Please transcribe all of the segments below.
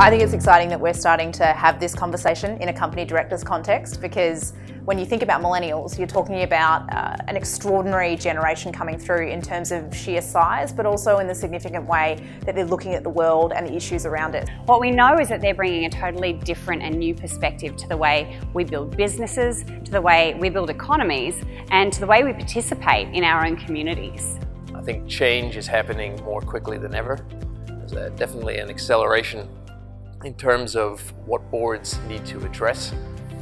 I think it's exciting that we're starting to have this conversation in a company director's context because when you think about millennials, you're talking about uh, an extraordinary generation coming through in terms of sheer size, but also in the significant way that they're looking at the world and the issues around it. What we know is that they're bringing a totally different and new perspective to the way we build businesses, to the way we build economies, and to the way we participate in our own communities. I think change is happening more quickly than ever. There's uh, definitely an acceleration in terms of what boards need to address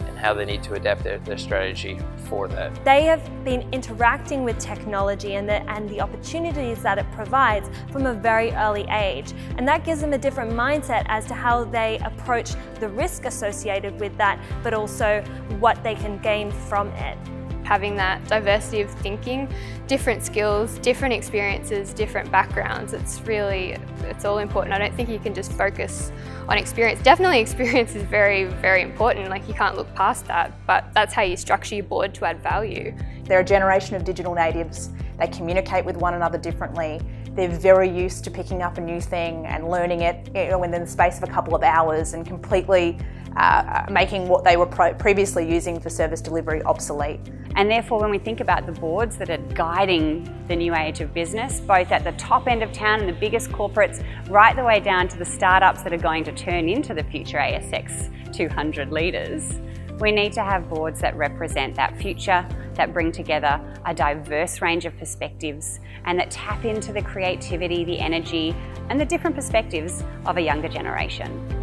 and how they need to adapt their, their strategy for that. They have been interacting with technology and the, and the opportunities that it provides from a very early age. And that gives them a different mindset as to how they approach the risk associated with that, but also what they can gain from it having that diversity of thinking, different skills, different experiences, different backgrounds. It's really, it's all important. I don't think you can just focus on experience. Definitely experience is very, very important. Like you can't look past that, but that's how you structure your board to add value. They're a generation of digital natives. They communicate with one another differently. They're very used to picking up a new thing and learning it you know, within the space of a couple of hours and completely uh, making what they were previously using for service delivery obsolete. And therefore, when we think about the boards that are guiding the new age of business, both at the top end of town and the biggest corporates, right the way down to the startups that are going to turn into the future ASX 200 leaders, we need to have boards that represent that future, that bring together a diverse range of perspectives, and that tap into the creativity, the energy, and the different perspectives of a younger generation.